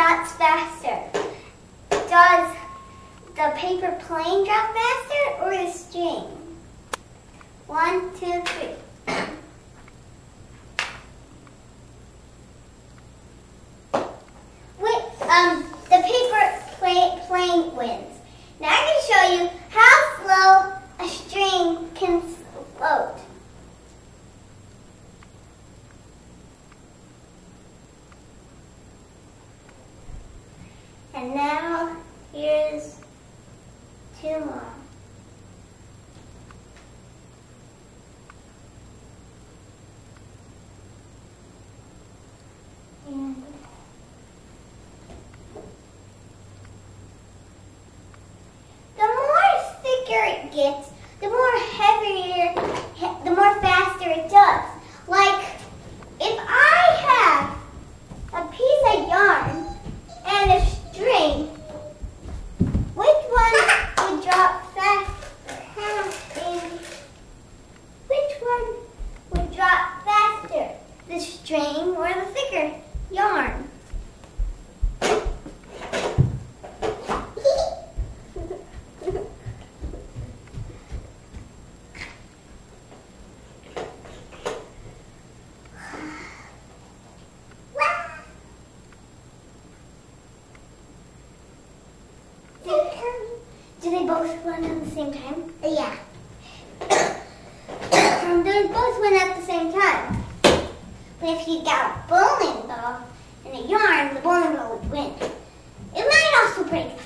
drops faster? Does the paper plane drop faster or the string? One, two, three. Wait, um, the paper plane, plane wins. Now I'm going to show you how slow a string can And now here's two more. And the more thicker it gets, the more heavier, he- the more faster it does. Like, if I have a piece of yarn and a string, which one would drop faster? Which one would drop faster? String or the thicker yarn? Do they both run at the same time? Yeah. Um, they both went at the same time. But if you got a bowling ball and a yarn, the bowling ball would win. It might also break